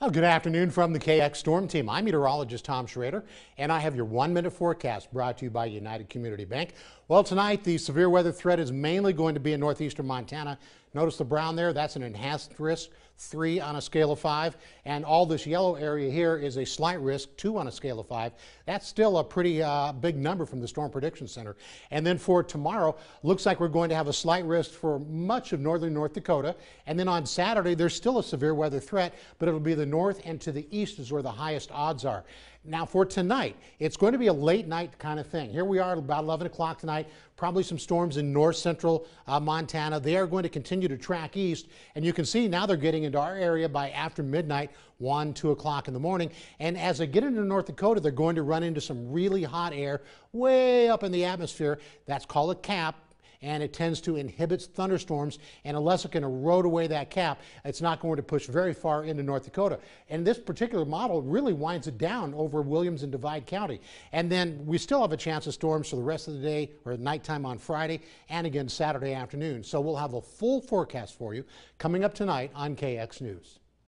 Well, good afternoon from the KX Storm Team. I'm meteorologist Tom Schrader, and I have your one minute forecast brought to you by United Community Bank. Well, tonight, the severe weather threat is mainly going to be in northeastern Montana. Notice the brown there, that's an enhanced risk, three on a scale of five. And all this yellow area here is a slight risk, two on a scale of five. That's still a pretty uh, big number from the Storm Prediction Center. And then for tomorrow, looks like we're going to have a slight risk for much of northern North Dakota. And then on Saturday, there's still a severe weather threat, but it'll be the north and to the east is where the highest odds are. Now for tonight, it's going to be a late night kind of thing. Here we are at about 11 o'clock tonight, probably some storms in north central uh, Montana. They are going to continue to track east, and you can see now they're getting into our area by after midnight, 1, 2 o'clock in the morning. And as they get into North Dakota, they're going to run into some really hot air way up in the atmosphere. That's called a cap and it tends to inhibit thunderstorms. And unless it can erode away that cap, it's not going to push very far into North Dakota. And this particular model really winds it down over Williams and Divide County. And then we still have a chance of storms for the rest of the day or nighttime on Friday and again Saturday afternoon. So we'll have a full forecast for you coming up tonight on KX News.